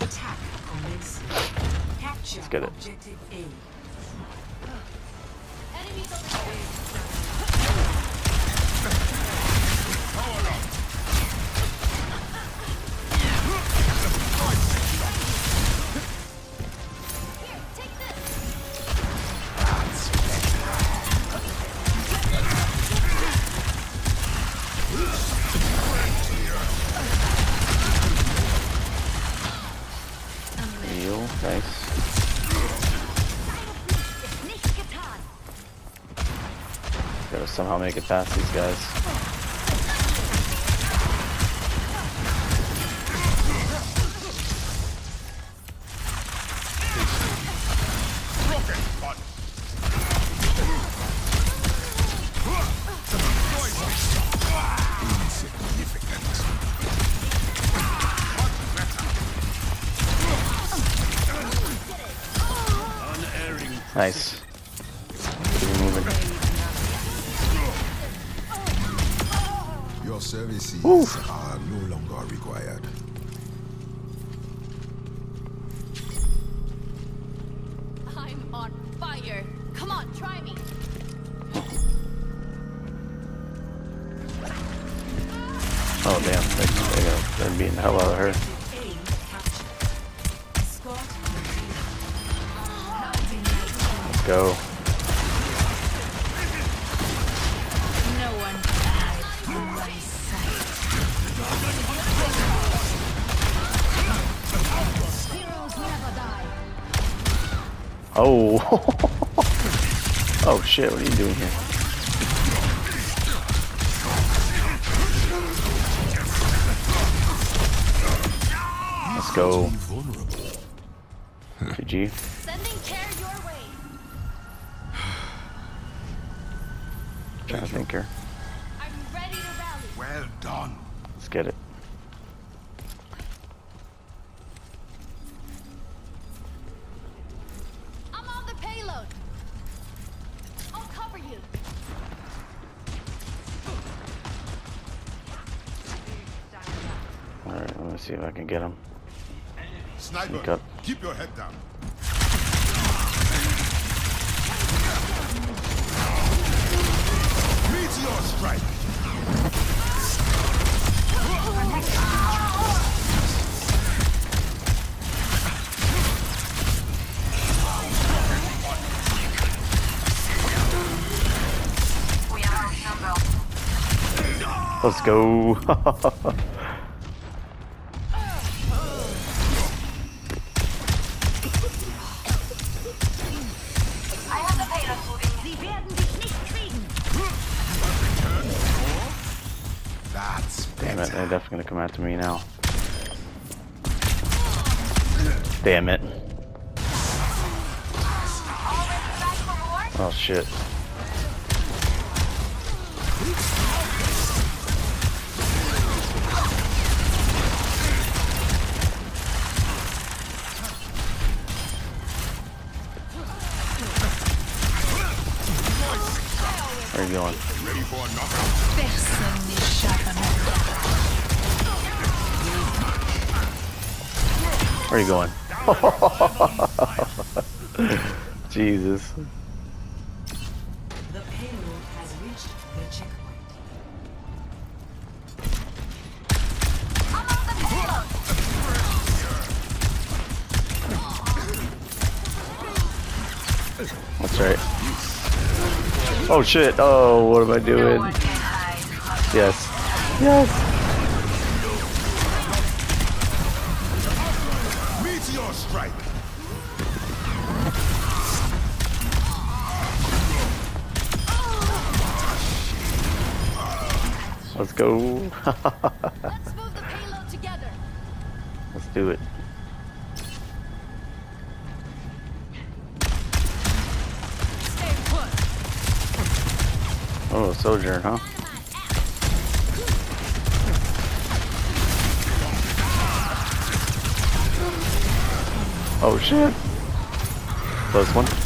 Attack commence. Capture Let's get it. objective A. Enemies over there. Here, take this. Heal, somehow make it past these guys. Nice. Services Oof. are no longer required. Oh. oh shit, what are you doing here? Let's go. Vulnerable. GG. Sending care your way. Trying to think here. I'm ready to rally. Well done. Let's get it. I'm on the payload. I'll cover you. Alright, let me see if I can get him. Sniper, keep your head down. Meteor strike. Let's go. come after me now. Damn it. Oh shit. Where are you going? Jesus. The payload has reached the checkpoint. That's right. Oh shit. Oh, what am I doing? Yes. Yes. Let's go. Let's move the payload together. Let's do it. Stay put. Oh, Sojourn, huh? Oh shit. Close one.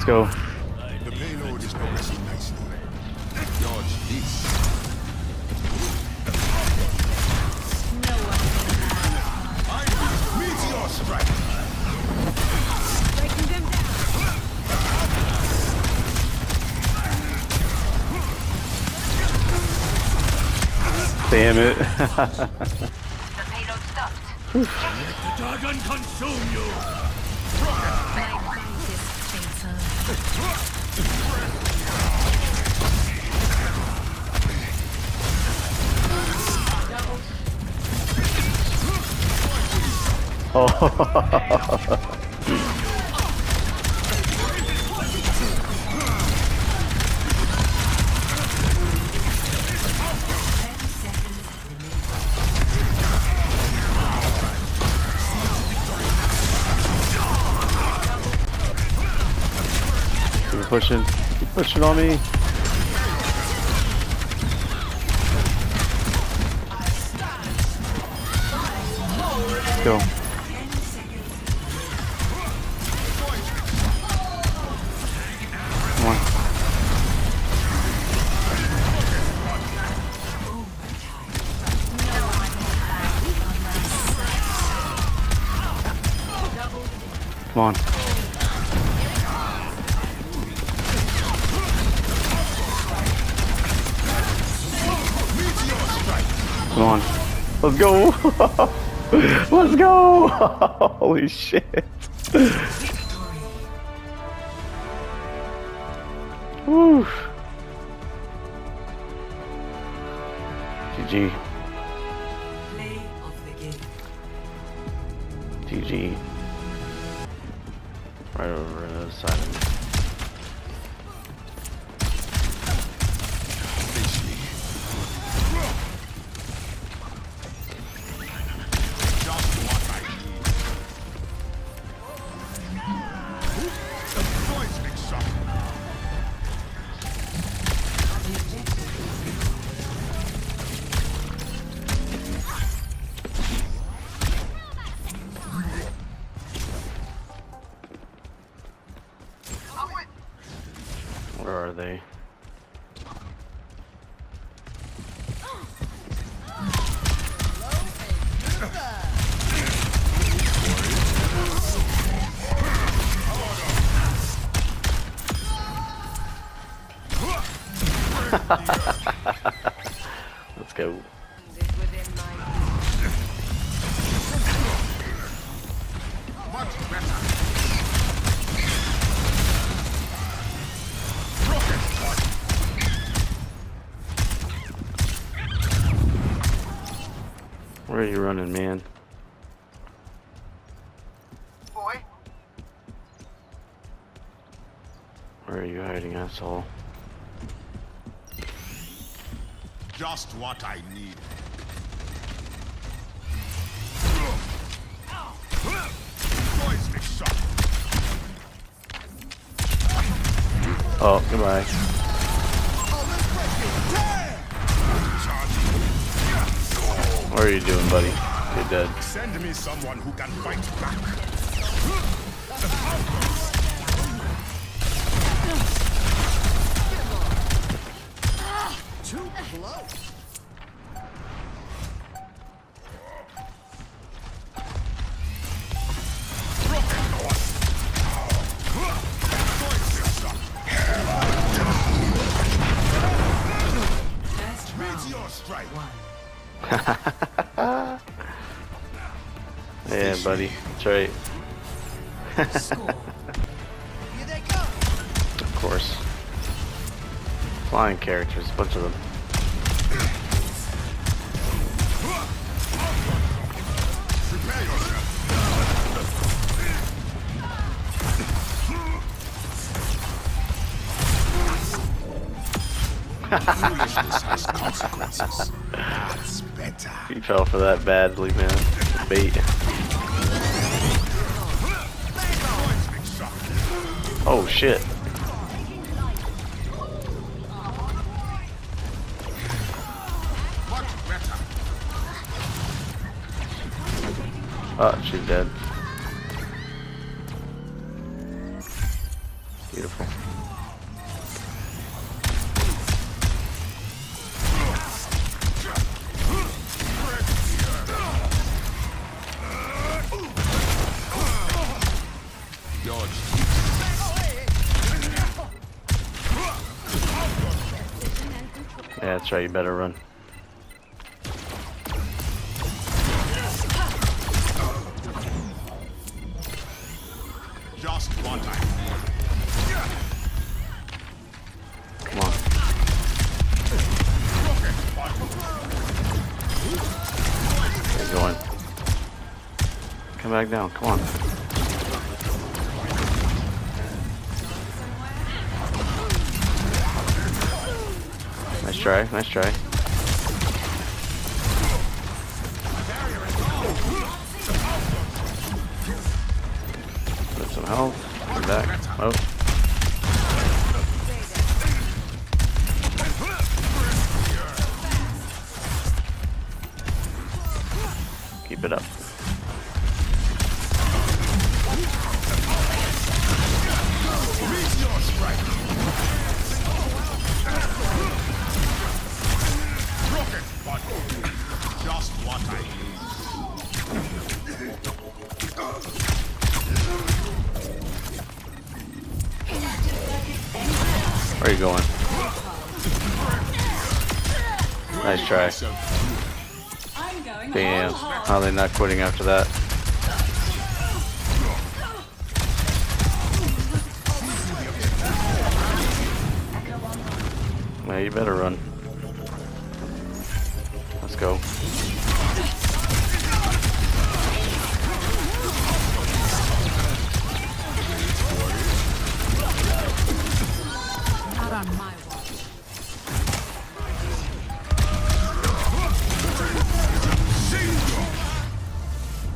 Let's go. The payload is progressing nicely. Dodge this. No one Meteor strike. Breaking them down. Damn it. Dragon consume you. My bite is oh. pushing. Keep pushing on me. Go. Come on. Come on. Come on. Let's go. Let's go. Holy shit. Woo. GG. Play of the game. GG. Let's go. Where are you running, man? Boy. Where are you hiding, asshole? Just what I need. Oh, goodbye. What are you doing, buddy? You're dead. Send me someone who can fight back. First round. Meteor strike. Yeah, buddy. That's right. flying characters, a bunch of them. Has. That's. He fell for that badly, man. Bait. Oh shit. Oh, she's dead. Beautiful. Yeah, that's right. You better run. Come back down. Come on. Nice try. Nice try. Get some health. Come back. Oh. Keep it up. Where are you going? Nice try. I'm going Damn. How are they not quitting after that? Yeah, you better run. Let's go. On my watch.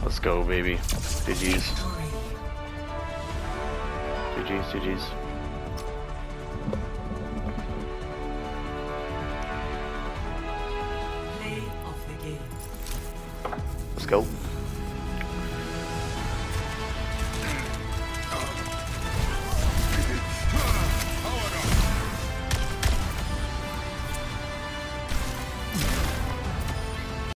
Let's go, baby. GG's. GG's, GG's.